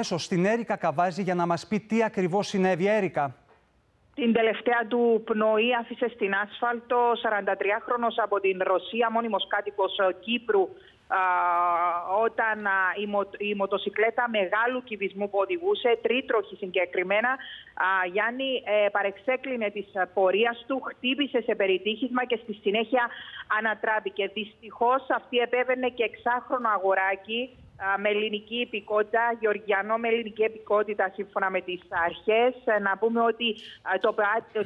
Έσω στην Έρικα Καβάζη για να μας πει τι ακριβώς συνέβη. Έρικα. Την τελευταία του πνοή άφησε στην άσφαλτο 43χρονος από την Ρωσία, μόνιμος κάτοικος Κύπρου, όταν η, μο, η μοτοσυκλέτα μεγάλου κυβισμού που οδηγούσε, τρίτροχη συγκεκριμένα, Γιάννη ε, παρεξέκλεινε της πορείας του, χτύπησε σε περιτύχισμα και στη συνέχεια ανατράπηκε. Δυστυχώς αυτή επέβαινε και εξάχρονο αγοράκι με ελληνική υπηκότητα, γεωργιανό με ελληνική υπηκότητα σύμφωνα με τις αρχές. Ε, να πούμε ότι το,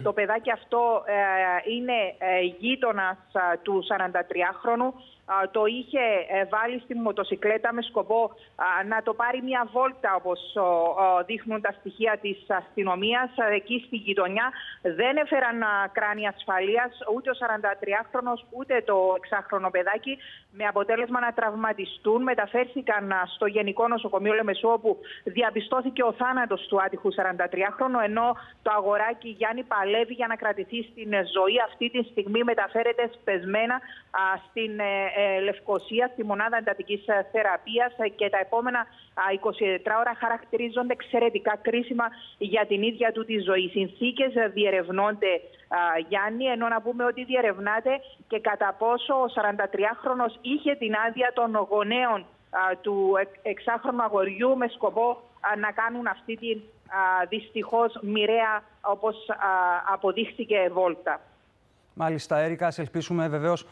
το παιδάκι αυτό ε, είναι γείτονας του 43χρονου το είχε ε, βάλει στη μοτοσυκλέτα με σκοπό να το πάρει μια βόλτα όπως δείχνουν τα στοιχεία της αστυνομίας εκεί στη γειτονιά. Δεν έφεραν κράνη ασφαλείας ούτε ο 43χρονος ούτε το 6χρονο παιδάκι με αποτέλεσμα να τραυματιστούν. Μεταφέρθηκαν στο Γενικό Νοσοκομείο Λεμεσού όπου διαπιστώθηκε ο θάνατος του άτυχου 43χρονου ενώ το αγοράκι Γιάννη παλεύει για να κρατηθεί στην ζωή. Αυτή τη στιγμή μεταφέρεται σπεσμένα στην ε, ε, Λευκοσία στη μονάδα εντατικής ε, θεραπείας ε, και τα επόμενα 24 ώρα χαρακτηρίζονται εξαιρετικά κρίσιμα για την ίδια του τη ζωή. Οι συνθήκες διερευνώνται, Γιάννη, ενώ να πούμε ότι διερευνάται και κατά πόσο ο 43χρονο είχε την άδεια των γονέων του εξάχρονου αγοριού με σκοπό να κάνουν αυτή τη δυστυχώς μοιραία όπως αποδείχθηκε βόλτα. Μάλιστα, Έρικα, ελπίσουμε βεβαίως